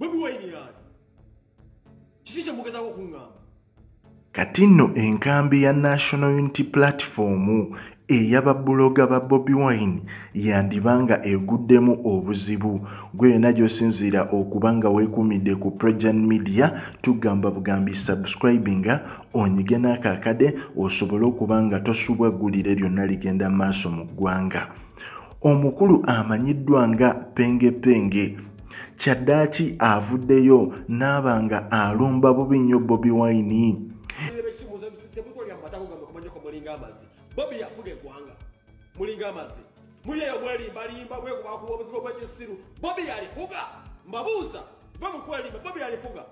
bobi wine yani kiki kyemugezaako okuŋŋamba kati nno enkambi ya national unity platform ey'ababuloga ba bobi wine yandiba nga eguddemu obuzibu. Gwe yonna gy'osinziira okuba nga weekumidde ku progen media tugamba bugambi subscribinga onyige n'akaakade osobole okuba nga tosubwa eggulire lyonna ligenda maaso mu ggwanga. Omukulu amanyiddwa nga pengepenge kyaddaaki avuddeyo n'aba nga alumba bubi nnyo bobi wine. Bobi yafuga eggwanga mulinga amazzi mulyeyo mwelimbalimba mwekubakuba obuzibu bwekisiru bobi yalifuga mbabuuza ve mukwelimba bobi yalifuga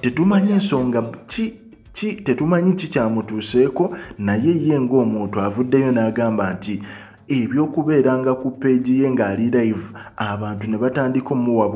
tetumanyi ensonga ki tetumanyi kikyamutuuseeko naye ye ng'omuntu avuddeyo n'agamba nti ebyokubeeranga ku peegi ye ng'ali live abantu ne batandika omuwa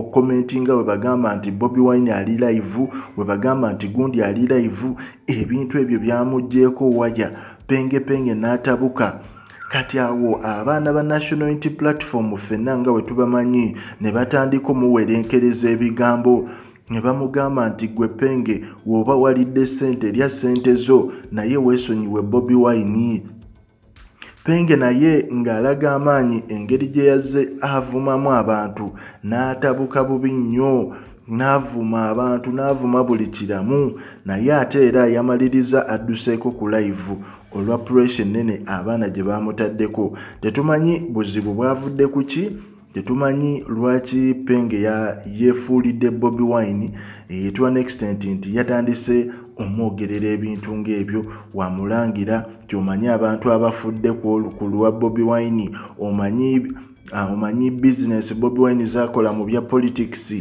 okomenti nga bwe bagamba nti bobi wine ali live bwe bagamba nti gundi ali live ebintu ebyo byamugjeeko waya pengepenge n'atabuka. Kati awo abaana ba national unity platform ffenna nga bwe tubamanyi ne batandika omuwerenkereza ebigambo ne bamugamba nti gwe penge w'oba walidde ssente erya ssente zo naye weesonyiwe bobi wine penge naye ng'alaga amaanyi engeri gye yazze avumamu abantu n'atabuka bubi nnyo n'avuma abantu n'avuma buli kiramu naye ate era yamaliriza adduseeko ku live olwa puresha ennene abaana gye bamutaddeko. Tetumanyi buzibu bwavudde ku ki? Tetumanyi lwaki penge yeefuulidde bobi wine eyetuwa nextent nti yatandise omwogerera ebintu ng'ebyo wamulangira kyomanyi abantu abafudde ku lwa bobi wine. Omanyi omanyi bizinesi bobi wine zakola mu bya politics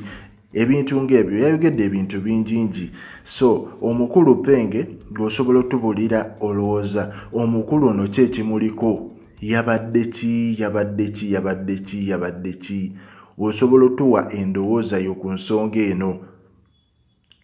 ebintu ng'ebyo. Yayogedde ebintu bingingi so omukulu penge gweosobola otubuulira olowooza omukulu ono ki ekimuliko? Yabadde ki yabadde ki yabadde ki yabadde ki? Osobola otuwa endowooza yo ku nsonga eno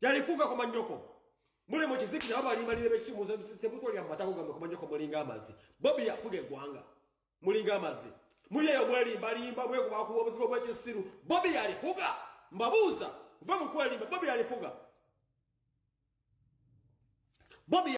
yalifuga ku manyoko. Mule mu kizikiri abo balimbalire besimu sebutolya mumatako gamwe ku manyoko mulinga amazzi. Bobi yafuga eggwanga mulinga amazzi. Mulyeyo mwelimbalimba mwekubakuba obuzibu bwekisiru bobi yalifuga. Mbabuuza muve mu kwelimba bobi yalifuga. Bobi